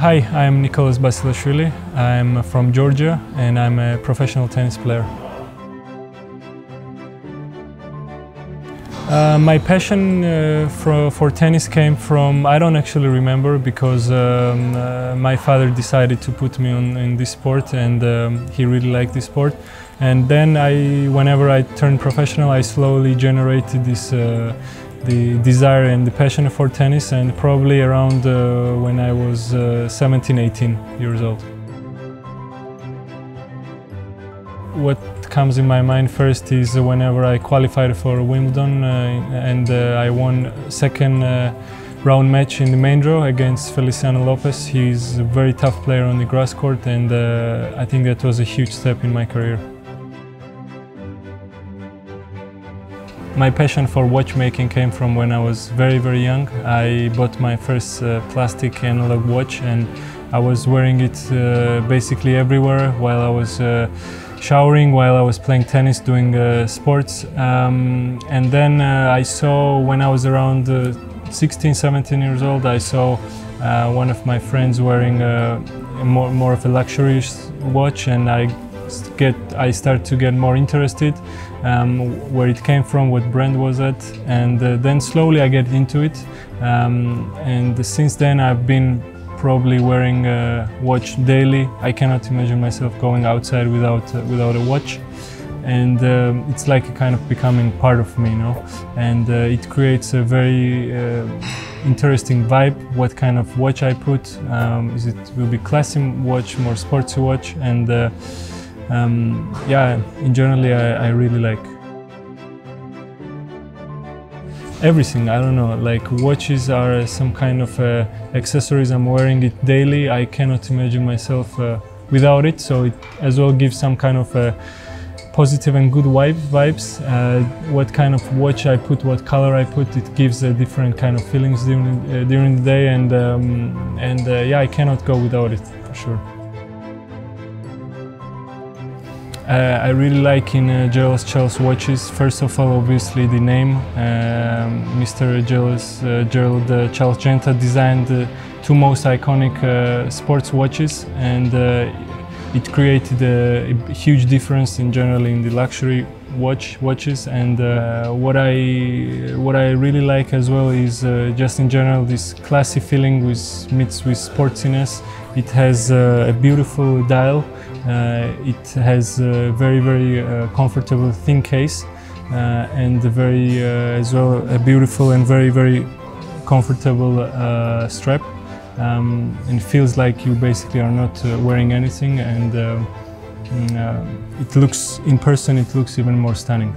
Hi, I'm Nikoloz Basilashvili. I'm from Georgia and I'm a professional tennis player. Uh, my passion uh, for, for, tennis came from, I don't actually remember because um, uh, my father decided to put me on in this sport and um, he really liked this sport. And then I, whenever I turned professional, I slowly generated this uh, the desire and the passion for tennis and probably around uh, when I was uh, 17, 18 years old. What comes in my mind first is whenever I qualified for Wimbledon uh, and uh, I won second uh, round match in the main draw against Feliciano Lopez. He's a very tough player on the grass court and uh, I think that was a huge step in my career. My passion for watchmaking came from when I was very, very young. I bought my first uh, plastic analog watch and I was wearing it uh, basically everywhere while I was uh, showering, while I was playing tennis, doing uh, sports. Um, and then uh, I saw, when I was around uh, 16, 17 years old, I saw one of my friends wearing more, more of a luxurious watch and I get I start to get more interested um, where it came from, what brand was it, and uh, then slowly I get into it. Um, and since then I've been probably wearing a watch daily. I cannot imagine myself going outside without uh, without a watch. And um, it's like kind of becoming part of me, you know. And uh, it creates a very uh, interesting vibe. What kind of watch I put? Um, is it will be classy watch, more sportsy watch, and uh, um, yeah, in generally I, I really like everything. I don't know like watches are some kind of uh, accessories i'm wearing it daily. I cannot imagine myself uh, without it. So it as well gives some kind of uh, positive and good vibe, vibes. Uh, what kind of watch i put what color i put it gives a different kind of feelings during, uh, during the day. And um, and uh, yeah i cannot go without it for sure Uh, I really like in uh, Gerald Charles watches, first of all, obviously the name. Um, Mr. Gerald, uh, Gerald uh, Charles Genta designed the two most iconic uh, sports watches and uh, it created a, a, huge difference in generally in the luxury watch watches and what I what I really like as well is just in general this classy feeling with meets with sportiness. It has a beautiful dial uh, it has a very, very uh, comfortable thin case uh, and very, as well, a beautiful and very, very comfortable strap. Um, and feels like you basically are not wearing anything and mm, it looks, in person, it looks even more stunning.